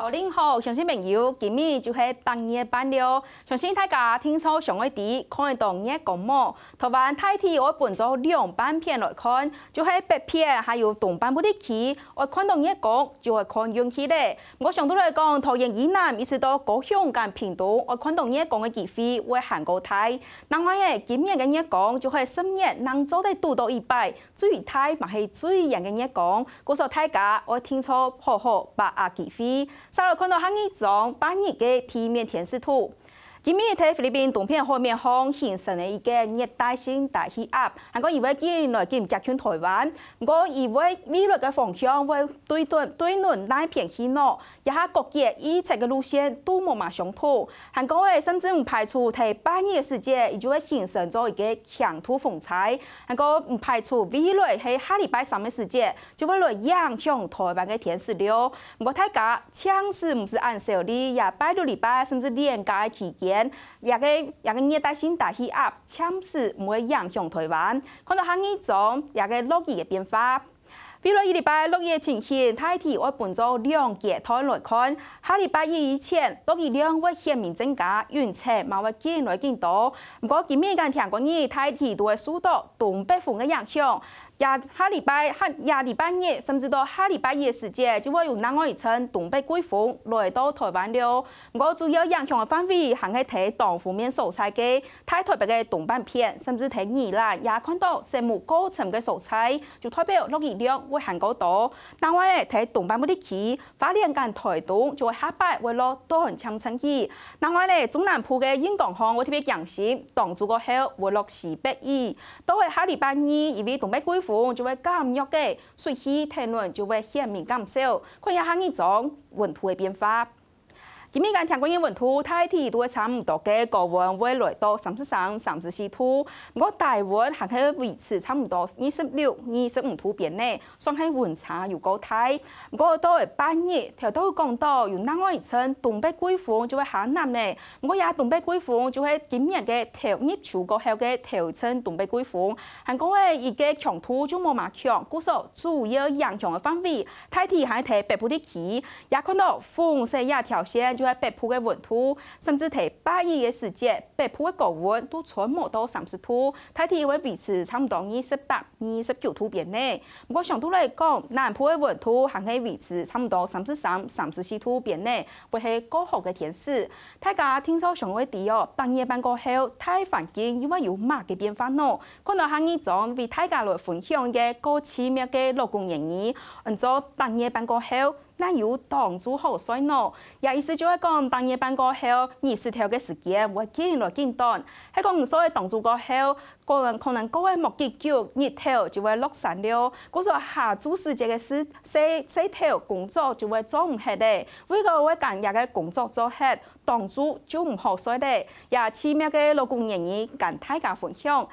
好，您好，相信朋友，今日就是八月八了。相信大家听说上一啲看得到热公模，台湾大体我分做两半片来看，就是北片还有东半部的区。我看到热公就会看运气咧。我相对来讲，桃园以南一直到高雄跟屏东，我看到热公的机会会行过大。另外诶，今日嘅热公就系深夜能做得多到一百，最大嘛系最热嘅热公。故说大家我听说好好把握机会。稍后看到下一张半日嘅地面天视图。今日喺菲律宾东片后面方形成了一个热带性大气压，韩国以为今年来接近台湾，我以为未来嘅方向会对对对轮那片气诺，一下各界预测嘅路线都冇嘛相同。韩国诶甚至唔排除喺半日嘅时间，就会形成咗一个强土风采。韩国唔排除未来喺下礼拜三嘅时间，就会来影响台湾嘅天时了。我大家枪是唔是按照你也拜六礼拜甚至连假期间也个也个热带性大气压，暂时唔会影响台湾。看到下一种也个落雨嘅变化。比如一礼拜落雨情形，大体我分做两阶段来看。下礼拜一以前，落雨量会显明增加，云层嘛会见来见多。不过今日间听过呢，大体都会受到东北风嘅影响。下下礼拜下下礼拜日，甚至到下礼拜一时节，就会有南岸一层东北季风来到台湾了。我主要影响嘅范围，还係睇东湖面蔬菜嘅，睇台北嘅东半片，甚至睇宜蘭也看到成木高層嘅蔬菜，就代表落雨量會行高多。另外咧，睇東半部啲區，花蓮間台東就會下擺會落多雲強陣雨。另外咧，中南部嘅沿港巷我特別擔心，當住個後會落西北雨，都係下禮拜二，因為東北季风就会减弱嘅，水氣天輪就会显明减少，看下下一种温度嘅变化。今日間聽講嘅溫度，大体都會差唔多嘅，高溫會來到三十三、三十四度，我大溫還係維持差唔多二十六、二十五度邊呢，算係溫差又高大。我到係半夜，條都講到有南岸一層東北季風就會下南呢，我也東北季風就会今日嘅头日出過後嘅頭層東北季風，韓國嘅一個強度就冇咁強，故所主要影響嘅範圍，大體係睇北部地區，也看到風勢一條線。就係北部嘅温度，甚至睇八月嘅時節，北部嘅高温都差唔多三十度，大體會維持差唔多二十八、二十九度邊呢。不过相對嚟讲，南部嘅温度還係維持差唔多三十三、三十四度邊呢，會係高好嘅天時。大家聽說上位地哦，半夜半過後，大環境因为有乜嘅变化咯？看到下一種為大家来分享嘅高奇妙嘅樂觀言語，按照半夜半過後。那有當主好衰咯，也意思就我讲半夜班过后，二十条嘅时间会见落见短。喺讲唔少嘅动作过后，个人可能各位莫击久，日头就会落山了。故说下主时节嘅事，洗洗头工作就会做唔黑的。为个我讲日嘅工作做黑，动作就唔好衰的。也奇妙嘅老公愿意跟大家分享。